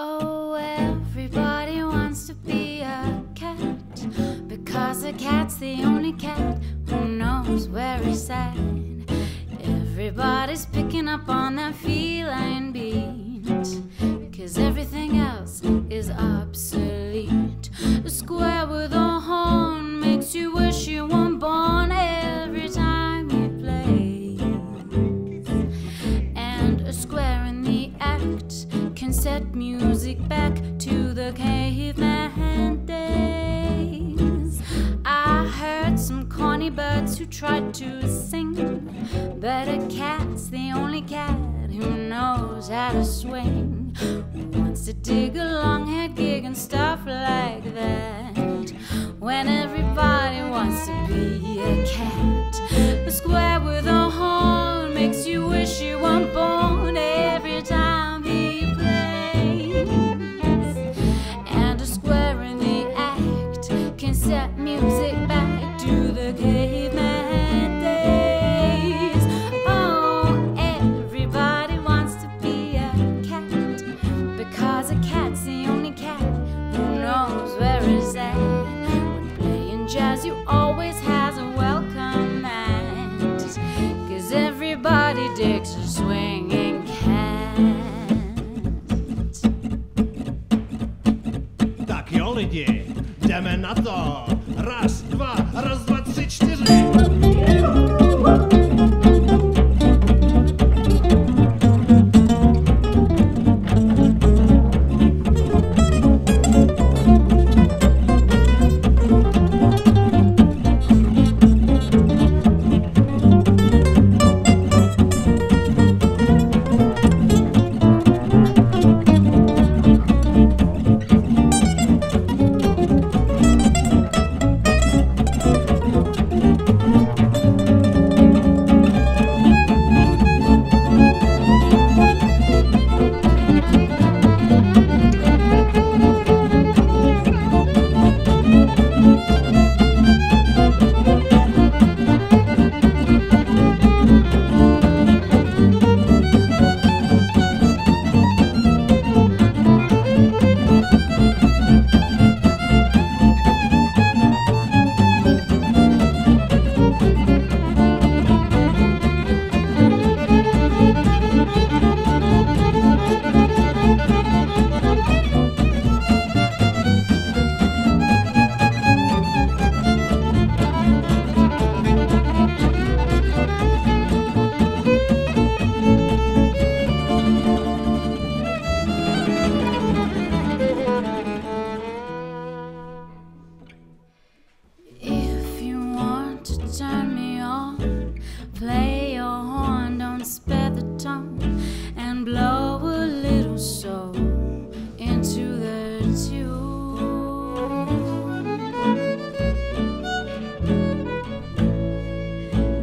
Oh, everybody wants to be a cat because a cat's the only cat who knows where he's at. Everybody's picking up on that feline beat because everything else music back to the caveman days. I heard some corny birds who tried to sing, but a cat's the only cat who knows how to swing. Who wants to dig a long head gig and stuff like that? When everybody wants to be a cat, you always has a welcome mat. Cause everybody digs a swinging cat. Jo lidi, jdeme na to. Raz, dva, raz, dva, tři, čtyři. Turn me on, play your horn, don't spare the tone, and blow a little soul into the tune.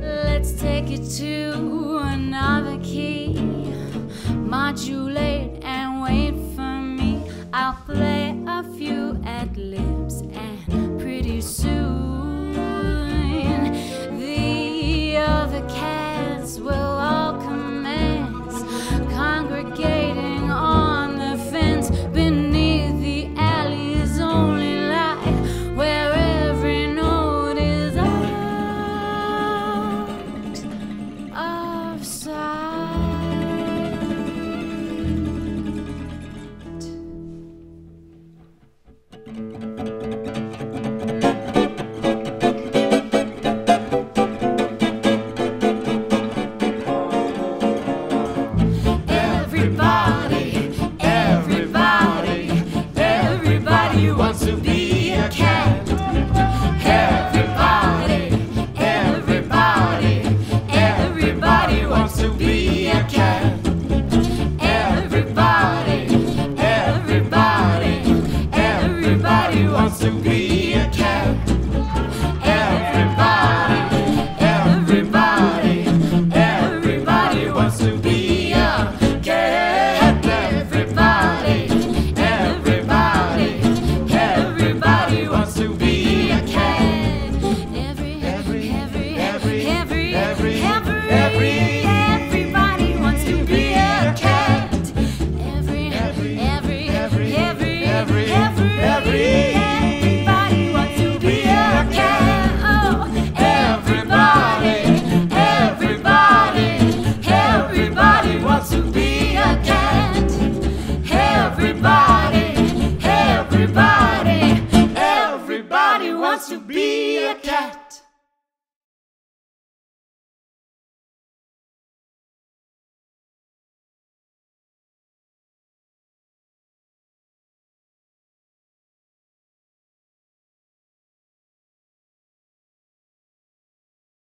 Let's take it to another key, modulate and wait for me. I'll play wants to be.